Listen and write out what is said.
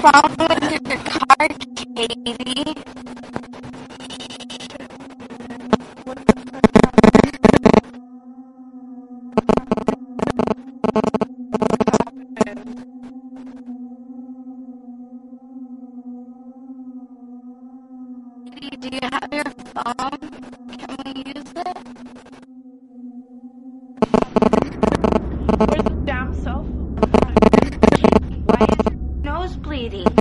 problem with the car, Katie. Do you have your phone? Can we use it? Where's the damn cell phone? Brady.